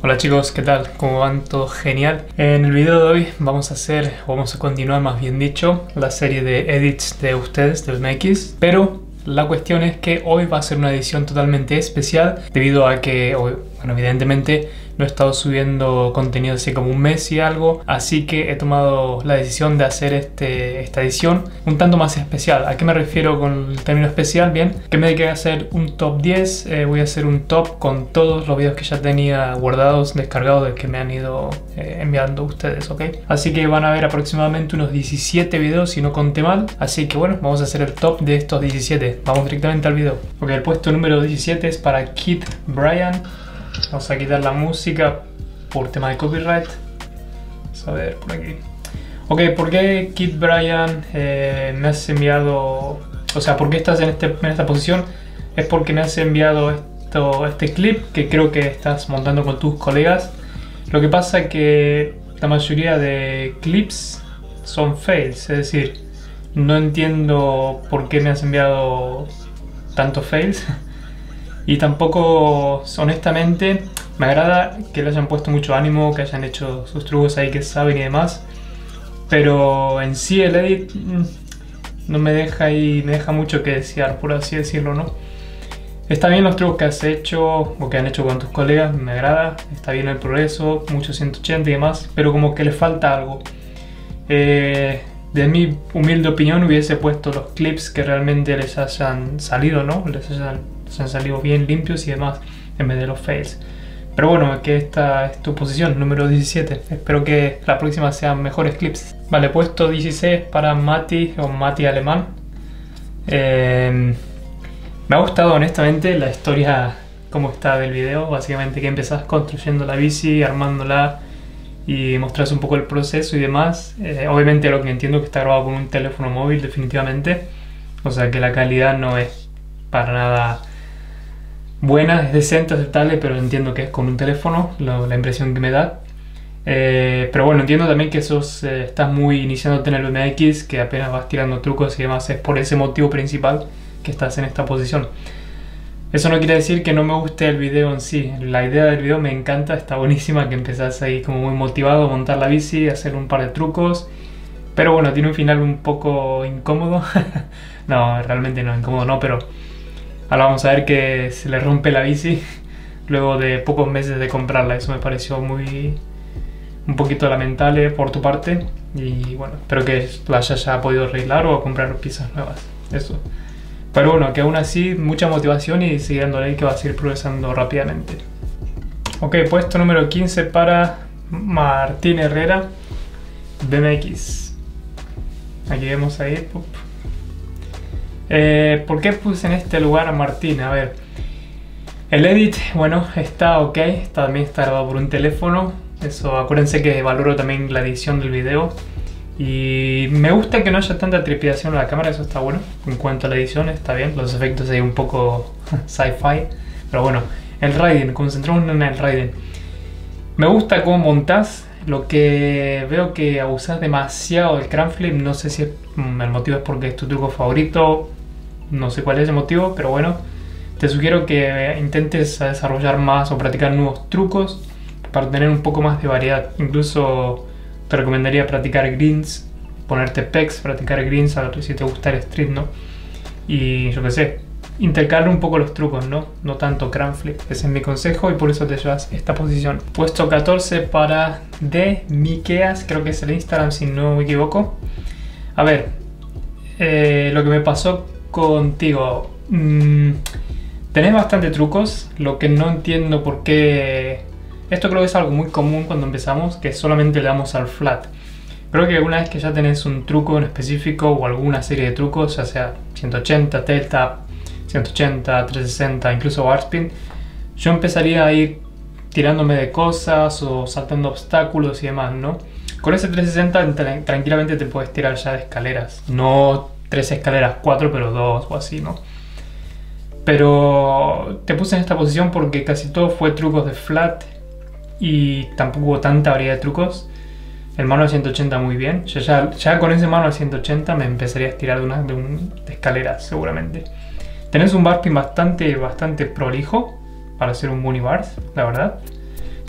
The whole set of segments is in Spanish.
Hola chicos, ¿qué tal? ¿Cómo van? Todo genial. En el video de hoy vamos a hacer, o vamos a continuar más bien dicho, la serie de edits de ustedes, del MX, pero la cuestión es que hoy va a ser una edición totalmente especial debido a que, bueno, evidentemente no he estado subiendo contenido así como un mes y algo, así que he tomado la decisión de hacer este, esta edición un tanto más especial. ¿A qué me refiero con el término especial? Bien, que me dediqué a hacer un top 10, eh, voy a hacer un top con todos los videos que ya tenía guardados, descargados, de que me han ido eh, enviando ustedes, ¿ok? Así que van a ver aproximadamente unos 17 videos si no conté mal, así que bueno, vamos a hacer el top de estos 17. Vamos directamente al video. Ok, el puesto número 17 es para Kid Bryan Vamos a quitar la música por tema de copyright. Vamos a ver por aquí. Ok, ¿por qué Kid Bryan eh, me has enviado... O sea, ¿por qué estás en, este, en esta posición? Es porque me has enviado esto, este clip que creo que estás montando con tus colegas. Lo que pasa es que la mayoría de clips son fails, es decir, no entiendo por qué me has enviado tantos fails. Y tampoco, honestamente, me agrada que le hayan puesto mucho ánimo, que hayan hecho sus trucos ahí que saben y demás. Pero en sí el edit mm, no me deja ahí, me deja mucho que desear, por así decirlo, ¿no? Está bien los trucos que has hecho o que han hecho con tus colegas, me agrada. Está bien el progreso, muchos 180 y demás, pero como que le falta algo. Eh, de mi humilde opinión hubiese puesto los clips que realmente les hayan salido, ¿no? Les hayan se han salido bien limpios y demás en vez de los fails. Pero bueno, que esta es tu posición, número 17. Espero que la próxima sean mejores clips. Vale, puesto 16 para Mati o Mati Alemán. Eh, me ha gustado honestamente la historia como está del video. Básicamente que empezás construyendo la bici, armándola y mostrás un poco el proceso y demás. Eh, obviamente lo que entiendo que está grabado con un teléfono móvil definitivamente. O sea que la calidad no es para nada buena, es decente, aceptable, pero entiendo que es con un teléfono, la impresión que me da. Eh, pero bueno, entiendo también que sos, eh, estás muy iniciándote en el MX, que apenas vas tirando trucos y demás, es por ese motivo principal que estás en esta posición. Eso no quiere decir que no me guste el video en sí. La idea del video me encanta, está buenísima, que empezás ahí como muy motivado a montar la bici, a hacer un par de trucos. Pero bueno, tiene un final un poco incómodo. no, realmente no, incómodo no, pero Ahora vamos a ver que se le rompe la bici luego de pocos meses de comprarla. Eso me pareció muy un poquito lamentable por tu parte y bueno, espero que la haya podido arreglar o comprar piezas nuevas. Eso. Pero bueno, que aún así mucha motivación y siguiendo ahí que va a seguir progresando rápidamente. Ok, puesto número 15 para Martín Herrera, BMX. Aquí vemos ahí. Eh, ¿Por qué puse en este lugar a Martín? A ver, el edit, bueno, está ok, también está grabado por un teléfono. Eso, acuérdense que valoro también la edición del video. Y me gusta que no haya tanta trepidación en la cámara, eso está bueno. En cuanto a la edición, está bien. Los efectos ahí un poco sci-fi. Pero bueno, el Raiden, concentramos en el Raiden. Me gusta cómo montás. Lo que veo que abusas demasiado del crank flip. No sé si mm, el motivo es porque es tu truco favorito no sé cuál es el motivo, pero bueno, te sugiero que intentes desarrollar más o practicar nuevos trucos para tener un poco más de variedad. Incluso te recomendaría practicar greens, ponerte pecs, practicar greens, a ver si te gusta el street, ¿no? Y yo qué sé, intercalar un poco los trucos, ¿no? No tanto crank flip. Ese es mi consejo y por eso te llevas esta posición. Puesto 14 para de Mikeas, creo que es el Instagram si no me equivoco. A ver, eh, lo que me pasó contigo. Mm, tenés bastante trucos, lo que no entiendo por qué... Esto creo que es algo muy común cuando empezamos, que solamente le damos al flat. Creo que una vez que ya tenés un truco en específico o alguna serie de trucos, ya sea 180, Delta, 180, 360, incluso Warspin, yo empezaría a ir tirándome de cosas o saltando obstáculos y demás, ¿no? Con ese 360 tranquilamente te puedes tirar ya de escaleras, no tres escaleras, cuatro, pero dos o así, ¿no? Pero te puse en esta posición porque casi todo fue trucos de flat y tampoco hubo tanta variedad de trucos. El manual 180 muy bien. ya, ya, con ese manual 180 me empezaría a estirar de, una, de, un, escalera seguramente. Tenés un barping bastante, bastante prolijo para hacer un bunny bars, la verdad.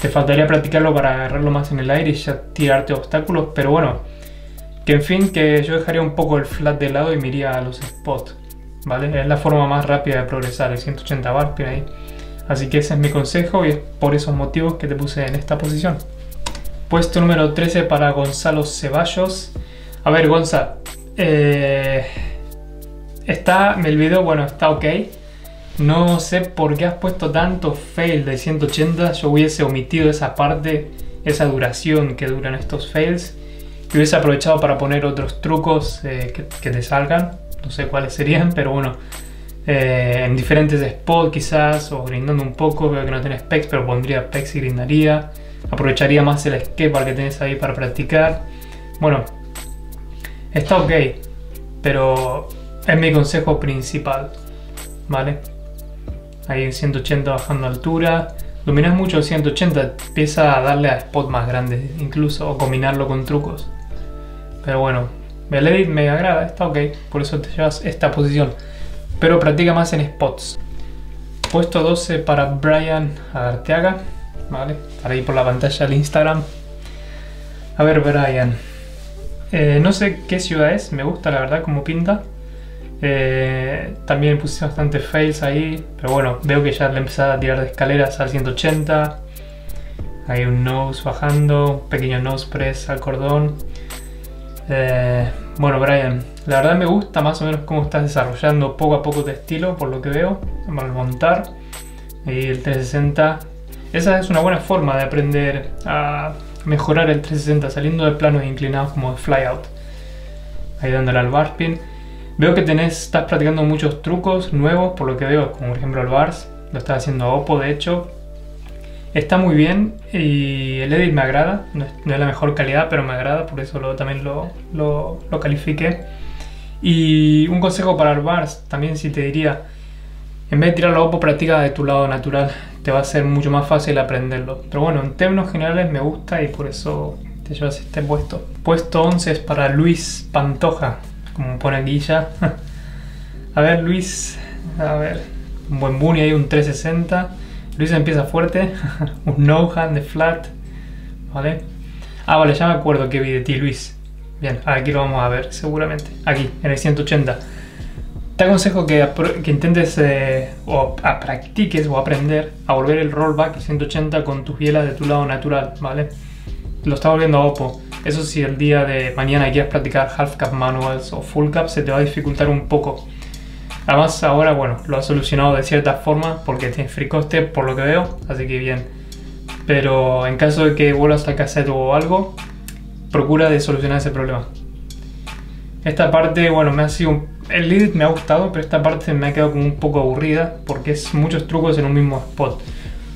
te faltaría practicarlo para agarrarlo más en el aire y ya tirarte obstáculos, pero bueno, que en fin, que yo dejaría un poco el flat de lado y me iría a los spots, ¿vale? Es la forma más rápida de progresar, el 180 bar ahí. Así que ese es mi consejo y es por esos motivos que te puse en esta posición. Puesto número 13 para Gonzalo Ceballos. A ver, Gonza, eh, está, el video, bueno, está ok. No sé por qué has puesto tanto fail de 180. Yo hubiese omitido esa parte, esa duración que duran estos fails. Y hubiese aprovechado para poner otros trucos eh, que, te salgan. No sé cuáles serían, pero bueno. Eh, en diferentes spots quizás, o grindando un poco. Veo que no tienes specs, pero pondría specs y grindaría. Aprovecharía más el skatepark que tienes ahí para practicar. Bueno, está ok, pero es mi consejo principal, ¿vale? Ahí en 180 bajando altura. Dominas mucho el 180, empieza a darle a spots más grandes, incluso, o combinarlo con trucos. Pero bueno, el edit me agrada, está ok, por eso te llevas esta posición. Pero practica más en spots. Puesto 12 para Brian Arteaga. ¿vale? Para ir por la pantalla del Instagram. A ver, Brian. Eh, no sé qué ciudad es, me gusta la verdad como pinta. Eh, también puse bastante fails ahí, pero bueno, veo que ya le empezaba a tirar de escaleras al 180. Hay un nose bajando, pequeño nose press al cordón. Eh, bueno, Brian, la verdad me gusta más o menos cómo estás desarrollando poco a poco tu estilo, por lo que veo, al montar. Y el 360 esa es una buena forma de aprender a mejorar el 360 saliendo de planos inclinados como de flyout. Ahí dándole al bar spin. Veo que tenés, estás practicando muchos trucos nuevos, por lo que veo, como por ejemplo el bars. Lo estás haciendo a Oppo, de hecho. Está muy bien y el edit me agrada. No es, la mejor calidad, pero me agrada, por eso también lo, lo, lo califiqué. Y un consejo para el bars, también si te diría, en vez de tirarlo Oppo, practica de tu lado natural te va a ser mucho más fácil aprenderlo. Pero bueno, en términos generales me gusta y por eso te llevas este puesto. Puesto 11 es para Luis Pantoja, como pone aquí ya. a ver, Luis, a ver, un buen bunny ahí, un 360. Luis empieza fuerte, un no hand de flat, ¿vale? Ah, vale, ya me acuerdo que vi de ti, Luis. Bien, aquí lo vamos a ver seguramente. Aquí, en el 180. Te aconsejo que, que intentes eh, o practiques o aprender a volver el rollback 180 con tus bielas de tu lado natural, ¿vale? Lo está volviendo a Oppo. Eso si el día de mañana quieres practicar half cap manuals o full cap se te va a dificultar un poco. Además ahora, bueno, lo has solucionado de cierta forma porque tienes free coste por lo que veo, así que bien. Pero en caso de que vuelvas al cassette o algo, procura de solucionar ese problema. Esta parte, bueno, me ha sido el lead me ha gustado, pero esta parte me ha quedado como un poco aburrida porque es muchos trucos en un mismo spot.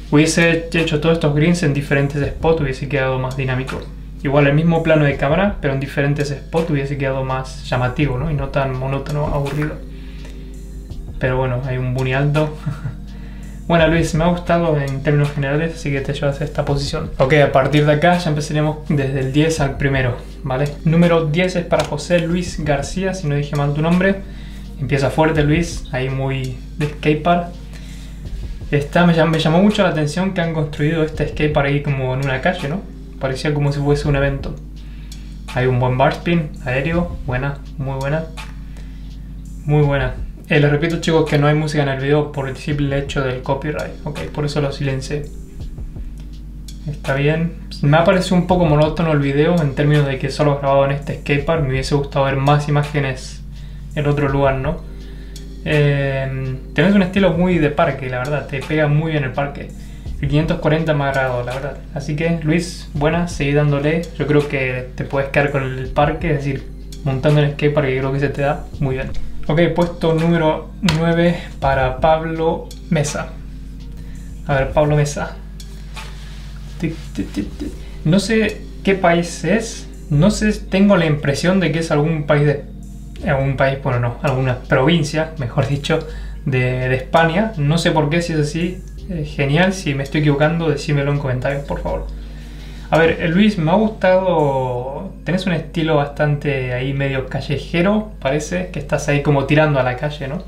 Hubiese hecho todos estos greens en diferentes spots, hubiese quedado más dinámico. Igual el mismo plano de cámara, pero en diferentes spots hubiese quedado más llamativo, ¿no? Y no tan monótono, aburrido. Pero bueno, hay un bunny alto. bueno Luis, me ha gustado en términos generales, así que te llevas a esta posición. Ok, a partir de acá ya empezaremos desde el 10 al primero. ¿vale? Número 10 es para José Luis García, si no dije mal tu nombre. Empieza fuerte Luis, ahí muy de skatepark. Está, me, llamó, mucho la atención que han construido este skatepark ahí como en una calle, ¿no? Parecía como si fuese un evento. Hay un buen bar spin aéreo, buena, muy buena. Muy buena. Eh, les repito chicos que no hay música en el video por el simple hecho del copyright, ok, por eso lo silencié. Está bien. Me ha parecido un poco monótono el video en términos de que solo grabado en este skatepark. Me hubiese gustado ver más imágenes en otro lugar, ¿no? Eh, tenés un estilo muy de parque, la verdad. Te pega muy bien el parque. El 540 me ha agradado, la verdad. Así que, Luis, buena, seguí dándole. Yo creo que te puedes quedar con el parque, es decir, montando el skatepark que creo que se te da muy bien. Ok, puesto número 9 para Pablo Mesa. A ver, Pablo Mesa. No sé qué país es. No sé, tengo la impresión de que es algún país de. Algún país, bueno, no, alguna provincia, mejor dicho, de, España. No sé por qué, si es así. genial, si me estoy equivocando, decímelo en comentarios, por favor. A ver, eh, Luis, me ha gustado. Tenés un estilo bastante ahí medio callejero, parece, que estás ahí como tirando a la calle, ¿no?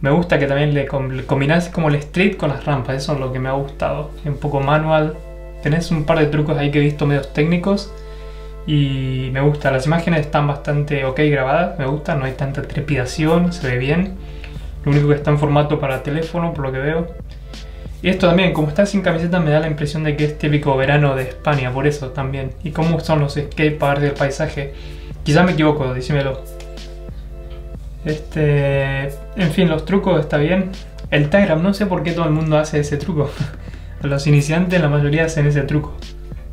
Me gusta que también le, combinás como el street con las rampas, eso es lo que me ha gustado. Un poco manual, tenés un par de trucos ahí que he visto medios técnicos y me gusta. Las imágenes están bastante ok grabadas, me gusta, no hay tanta trepidación, se ve bien. Lo único que está en formato para teléfono, por lo que veo. Y esto también, como está sin camiseta, me da la impresión de que es típico verano de España, por eso también. Y cómo son los skateparks del paisaje. Quizás me equivoco, dímelo. Este, en fin, los trucos está bien. El Tagram, no sé por qué todo el mundo hace ese truco. Los iniciantes, la mayoría hacen ese truco.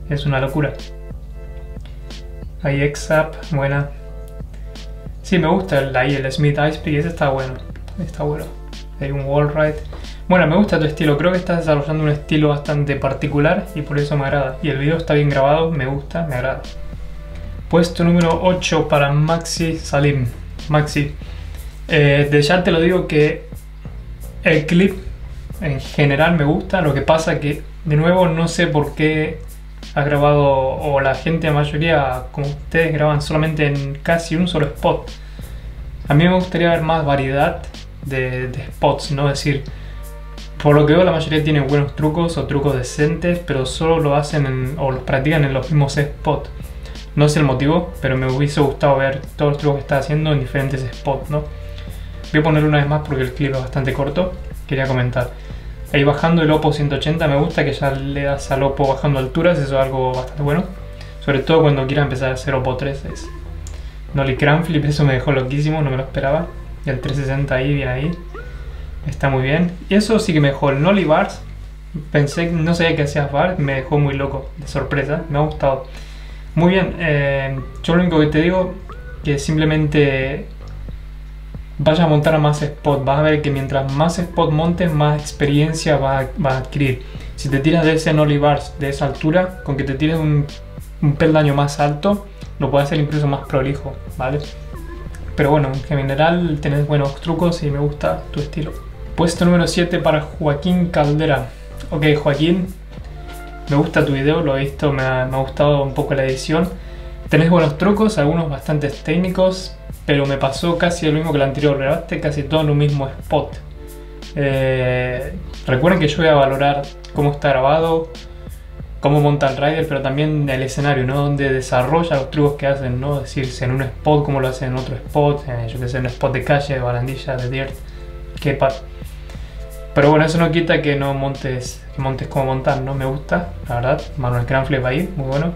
Es una locura. Hay X-Up, buena. Sí, me gusta el, ahí el Smith Ice ese está bueno. Está bueno. Hay un wall ride. Bueno, me gusta tu estilo. Creo que estás desarrollando un estilo bastante particular y por eso me agrada. Y el video está bien grabado, me gusta, me agrada. Puesto número 8 para Maxi Salim. Maxi. Eh, de ya te lo digo que el clip en general me gusta. Lo que pasa que, de nuevo, no sé por qué ha grabado, o la gente, la mayoría, como ustedes, graban solamente en casi un solo spot. A mí me gustaría ver más variedad de, spots, ¿no? Es decir, por lo que veo, la mayoría tiene buenos trucos o trucos decentes, pero solo lo hacen o los practican en los mismos spots. No sé el motivo, pero me hubiese gustado ver todos los trucos que está haciendo en diferentes spots, ¿no? Voy a poner una vez más porque el clip es bastante corto. Quería comentar. Ahí bajando el Oppo 180 me gusta que ya le das al Oppo bajando alturas, eso es algo bastante bueno. Sobre todo cuando quiera empezar a hacer Oppo 3. Es Nolly Flip, eso me dejó loquísimo, no me lo esperaba. Y el 360 ahí, bien ahí. Está muy bien. Y eso sí que me dejó el Nolly Bars. Pensé, no sabía que hacías bar, me dejó muy loco, de sorpresa, me ha gustado. Muy bien, eh, yo lo único que te digo que simplemente vaya a montar a más spots. Vas a ver que mientras más spots montes, más experiencia vas a, adquirir. Si te tiras de ese nollie bars de esa altura, con que te tires un, un peldaño más alto, lo puedes hacer incluso más prolijo, ¿vale? Pero bueno, en general tenés buenos trucos y me gusta tu estilo. Puesto número 7 para Joaquín Caldera. Ok, Joaquín, me gusta tu video, lo he visto, me ha, gustado un poco la edición. Tenés buenos trucos, algunos bastante técnicos, pero me pasó casi lo mismo que el anterior, grabaste casi todo en un mismo spot. Eh, recuerden que yo voy a valorar cómo está grabado, cómo monta el rider, pero también el escenario, ¿no? Donde desarrolla los trucos que hacen, ¿no? Es decir, en un spot como lo hacen en otro spot, eh, yo que sé, en un spot de calle, de barandilla, de dirt, que Pero bueno, eso no quita que no montes, que montes como montar, ¿no? Me gusta, la verdad. Manuel Cranflip ahí, muy bueno.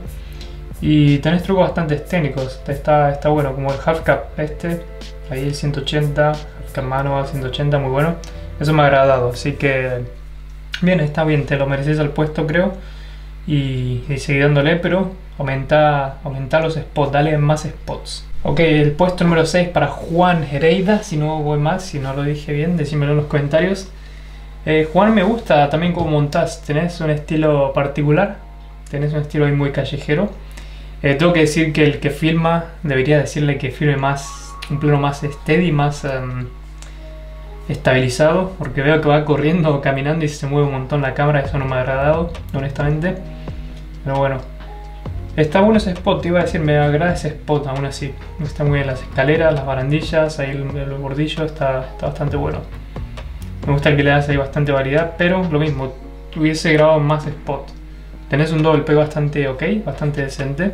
Y tenés trucos bastante técnicos, está, está bueno, como el half cap este, ahí el 180, half cap manual 180, muy bueno. Eso me ha agradado, así que bien, está bien, te lo mereces al puesto creo. Y, y seguir dándole, pero aumenta, aumenta los spots, dale más spots. Ok, el puesto número 6 para Juan Hereida, si no voy más, si no lo dije bien, decímelo en los comentarios. Eh, Juan me gusta también como montás, tenés un estilo particular, tenés un estilo ahí muy callejero. Eh, tengo que decir que el que filma debería decirle que filme más, un plano más steady, más em, estabilizado, porque veo que va corriendo, caminando y se mueve un montón la cámara, eso no me ha agradado, honestamente. Pero bueno, está bueno ese spot, te iba a decir, me agrada ese spot aún así. Está muy bien las escaleras, las barandillas, ahí el, el bordillo, está bastante bueno. Me gusta que le das ahí bastante variedad, pero lo mismo, hubiese grabado más spot. Tenés un doble pego bastante ok, bastante decente.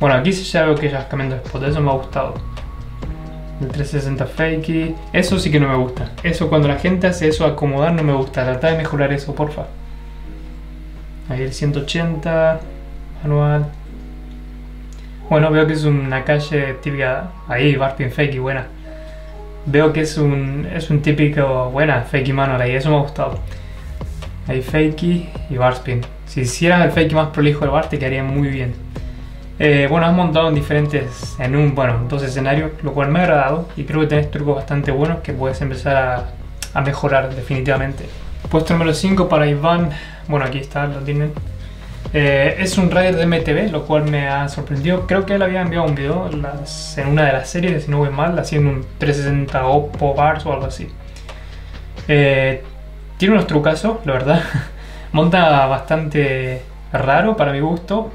Bueno, aquí sí ya veo que ya es cambiando spot, eso me ha gustado. El 360 fakey, eso sí que no me gusta. Eso cuando la gente hace eso acomodar no me gusta. Trata de mejorar eso, porfa. Ahí el 180, manual. Bueno, veo que es una calle típica. Ahí, Barpin fakey, buena. Veo que es un, es un típico, buena, fakey manual ahí, eso me ha gustado. Ahí fakey y barspin. Si hicieras el fake más prolijo del bar te quedaría muy bien. Eh, bueno, has montado en diferentes, en un, bueno, dos escenarios, lo cual me ha agradado y creo que tenés trucos bastante buenos que puedes empezar a, mejorar definitivamente. Puesto número 5 para Iván, bueno aquí está, lo tienen. Eh, es un rider de MTV, lo cual me ha sorprendido. Creo que él había enviado un video en una de las series, si no voy mal, haciendo un 360 Oppo Bars o algo así. Eh, tiene unos trucazos, la verdad. Monta bastante raro para mi gusto,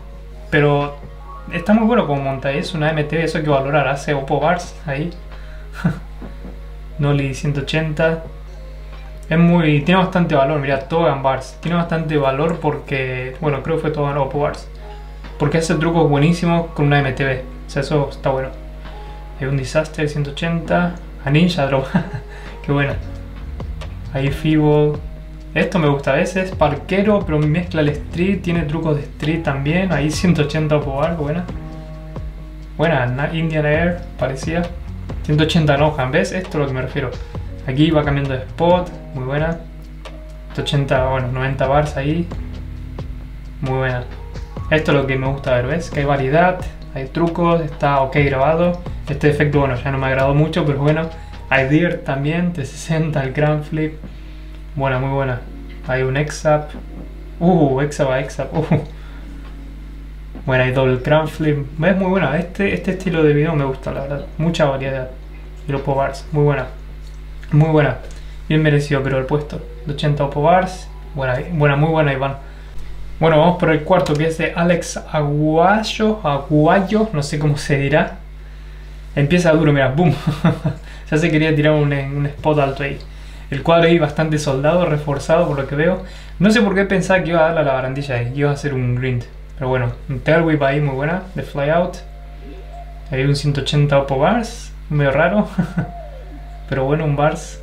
pero está muy bueno como monta. Es una MTV, eso hay que valorar. Hace Oppo Bars ahí. Noli 180. Es. Tiene bastante valor, mira, Togan Bars. Tiene bastante valor porque. Bueno, creo que fue Togan Oppo Bars. Porque hace trucos buenísimos con una MTV. O sea, eso está bueno. Hay un Disaster 180. A Ninja Drop. Qué buena. Ahí Feeble. Esto me gusta. A veces parquero, pero mezcla el street. Tiene trucos de street también. Ahí 180 Oppo Bar. Buena. Buena. Indian Air. Parecía. 180 Nohan. ¿Ves? Esto es lo que me refiero. Aquí va cambiando de spot, muy buena. 180, bueno, 90 bars ahí. Muy buena. Esto es lo que me gusta ver, ¿ves? Que hay variedad, hay trucos, está ok grabado. Este efecto, bueno, ya no me agradó mucho, pero bueno. Hay Dirt también, de 60 el Grand Flip. Buena, muy buena. Hay un X-Up. Uh, X-Up a X-Up. Uh. Bueno, hay doble Grand Flip. Es muy buena. Este, este estilo de video me gusta, la verdad. Mucha variedad. Los bars, muy buena. Muy buena. Bien merecido creo el puesto. De 80 Oppo Bars. Buena, buena, muy buena Iván. Bueno, vamos por el cuarto que es de Alex Aguayo. Aguayo, no sé cómo se dirá. Empieza duro, mira, boom. ya se quería tirar un, un spot alto ahí. El cuadro ahí bastante soldado, reforzado por lo que veo. No sé por qué pensaba que iba a darle a la barandilla ahí, iba a hacer un grind. Pero bueno, un tail whip ahí muy buena, de fly out. Ahí un 180 Oppo Bars, medio raro. Pero bueno, un Bars.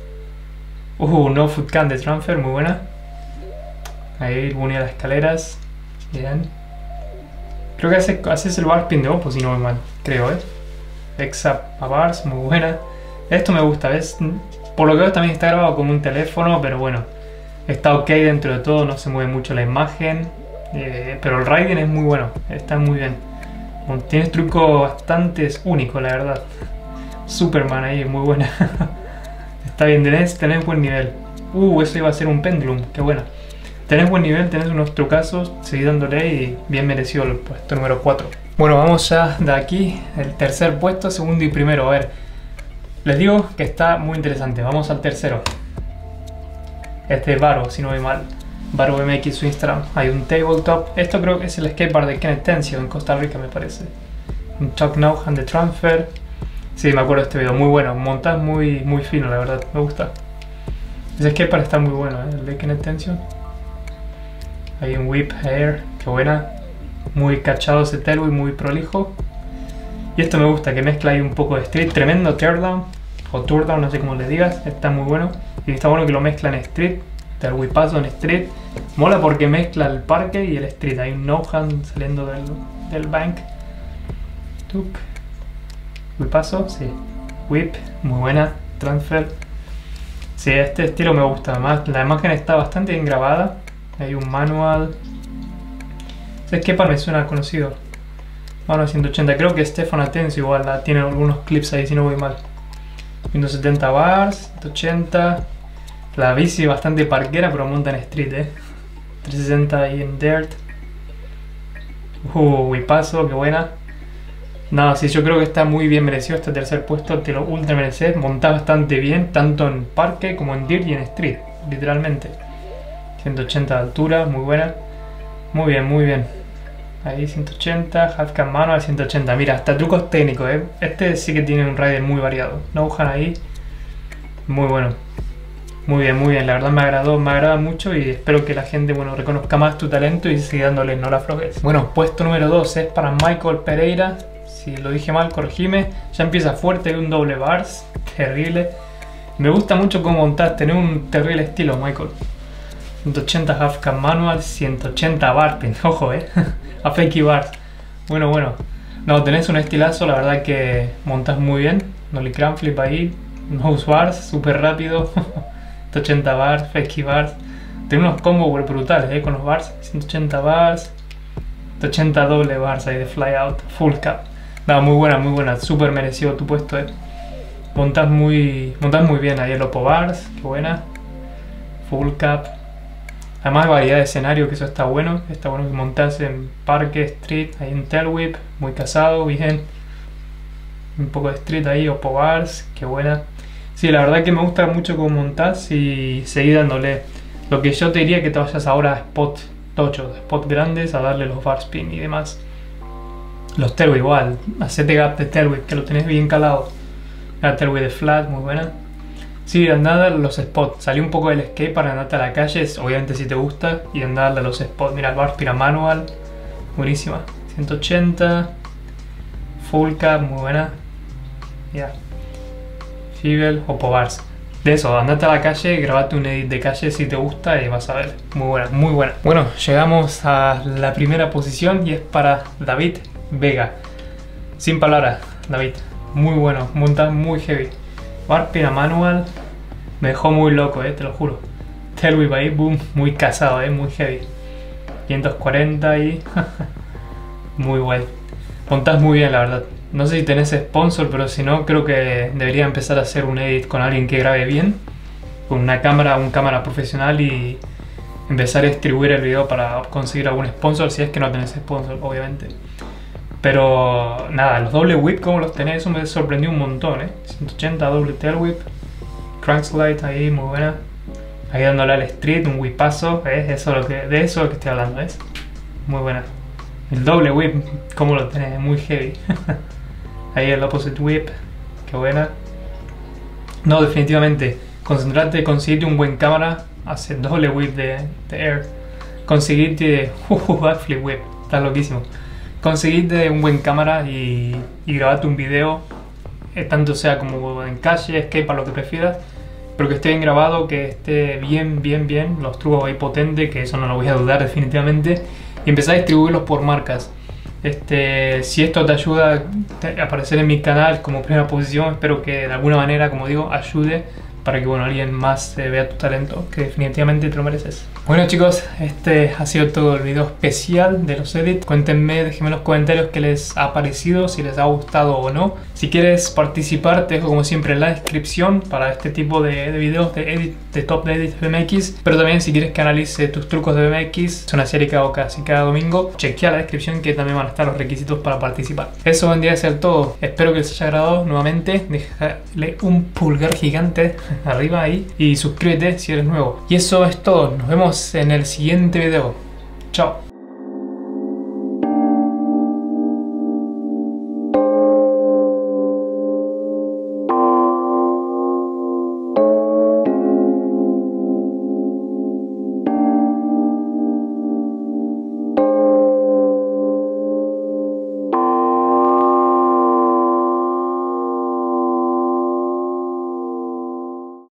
Uh, no foot can de transfer, muy buena. Ahí unía las escaleras. Bien. Creo que hace, haces el bar spin de Oppo, si no me mal. Creo, ¿eh? Exap a Bars, muy buena. Esto me gusta, ¿ves? Por lo que veo también está grabado con un teléfono, pero bueno. Está ok dentro de todo, no se mueve mucho la imagen. Eh, pero el riding es muy bueno, está muy bien. Tienes trucos bastante únicos, la verdad. Superman ahí, muy buena. Está bien, tenés, tenés buen nivel. Uh, eso iba a ser un pendulum, qué buena. Tenés buen nivel, tenés unos trucazos, seguí dándole y bien merecido el puesto número 4. Bueno, vamos ya de aquí, el tercer puesto, segundo y primero. A ver, les digo que está muy interesante. Vamos al tercero. Este es Varo, si no voy mal. Varo MX su Instagram. Hay un tabletop. Esto creo que es el skatepark de Kenneth Tencio en Costa Rica, me parece. Un Chuck Nauhan de Transfer. Sí, me acuerdo de este video, muy bueno, montaje muy, muy fino, la verdad, me gusta. Ese skatepark está muy bueno, ¿eh? el de Kenneth. Hay un whip hair, qué buena. Muy cachado ese y muy prolijo. Y esto me gusta, que mezcla ahí un poco de street, tremendo teardown, o tourdown, no sé cómo le digas, está muy bueno. Y está bueno que lo mezcla en street, whipazo en street. Mola porque mezcla el parque y el street, hay un no-hand saliendo del, del bank. Tuk. Whipazo, sí. Whip, muy buena. Transfer. Sí, este estilo me gusta. Además, la imagen está bastante bien grabada. Hay un manual. ¿Sabes qué para me suena conocido? Manual 180. Creo que Stefan Atencio igual la, tiene algunos clips ahí, si no voy mal. 170 bars, 180. La bici bastante parquera, pero monta en street, eh. 360 ahí en dirt. Uh, whipazo, qué buena. No, sí, yo creo que está muy bien merecido este tercer puesto, te lo ultra mereces, montás bastante bien, tanto en parque como en dirt y en street, literalmente. 180 de altura, muy buena. Muy bien, muy bien. Ahí 180, half cam manual 180. Mira, hasta trucos técnicos, ¿eh? Este sí que tiene un rider muy variado. No ahí. Muy bueno. Muy bien, muy bien. La verdad me agradó, me agrada mucho y espero que la gente, bueno, reconozca más tu talento y siga dándole no la flojes. Bueno, puesto número 2 es para Michael Pereira si lo dije mal, corregime. Ya empieza fuerte, hay un doble bars, terrible. Me gusta mucho cómo montás, tener un terrible estilo, Michael. 180 half cam manual, 180 bar, ojo, eh. a fakey bars. Bueno, bueno. No, tenés un estilazo, la verdad que montás muy bien. Nolly cram flip ahí, nose bars, súper rápido. 180 bars, fakey bars. Tiene unos combos brutales, eh, con los bars. 180 bars, 180 doble bars ahí de fly out, full cap. No, muy buena, muy buena. Súper merecido tu puesto, eh. Montás muy, montás muy bien ahí el Oppo Bars, qué buena. Full cap. Además variedad de escenario, que eso está bueno. Está bueno que montás en Parque, Street, ahí en Whip, muy casado, bien. Un poco de Street ahí, Oppo Bars, qué buena. Sí, la verdad que me gusta mucho cómo montás y seguir dándole. Lo que yo te diría que te vayas ahora a spot tocho, spot grandes, a darle los bar spin y demás. Los Telway igual, hacete gap de Telway, que lo tenés bien calado. La Telway de flat, muy buena. Sí, andar a los spots. Salí un poco del skate para andarte a la calle, obviamente si te gusta, y andar a los spots. Mira, Barspira Manual, buenísima. 180, Full Cap, muy buena. Ya. Fibel o Povars. De eso, andate a la calle, grabate un edit de calle si te gusta y vas a ver. Muy buena, muy buena. Bueno, llegamos a la primera posición y es para David Vega. Sin palabras, David. Muy bueno, monta muy heavy. Warpina Manual me dejó muy loco, eh, te lo juro. Tailwhip ahí, boom, muy casado, eh, muy heavy. 540 y... muy guay. Montas muy bien, la verdad. No sé si tenés sponsor, pero si no, creo que debería empezar a hacer un edit con alguien que grabe bien. Con una cámara, un cámara profesional y empezar a distribuir el video para conseguir algún sponsor, si es que no tenés sponsor, obviamente. Pero nada, los doble whip, como los tenés, eso me sorprendió un montón, ¿eh? 180 doble tail whip, crank slide ahí, muy buena. Ahí dándole al street, un whipazo, ¿ves? Eso lo que, de eso es lo que estoy hablando, ¿ves? Muy buena. El doble whip, como lo tenés, muy heavy. ahí el opposite whip, qué buena. No, definitivamente, concentrate, conseguirte un buen cámara, hace doble whip de, de air. Conseguirte, uh, backflip whip, está loquísimo conseguirte un buen cámara y, y grabarte un video, eh, tanto sea como en calle, skate, para lo que prefieras, pero que esté bien grabado, que esté bien, bien, bien, los trucos ahí potentes, que eso no lo voy a dudar definitivamente, y empezar a distribuirlos por marcas. Este, si esto te ayuda a aparecer en mi canal como primera posición, espero que de alguna manera, como digo, ayude para que bueno, alguien más vea tu talento, que definitivamente te lo mereces. Bueno chicos, este ha sido todo el video especial de los edits. Cuéntenme, déjenme en los comentarios qué les ha parecido, si les ha gustado o no. Si quieres participar, te dejo como siempre en la descripción para este tipo de, videos de edit, de top de edit de BMX. Pero también si quieres que analice tus trucos de BMX, es una serie que hago casi cada domingo. Chequea la descripción que también van a estar los requisitos para participar. Eso vendría a ser todo. Espero que les haya agradado nuevamente. Déjale un pulgar gigante arriba ahí y suscríbete si eres nuevo. Y eso es todo. Nos vemos en el siguiente video. Chao.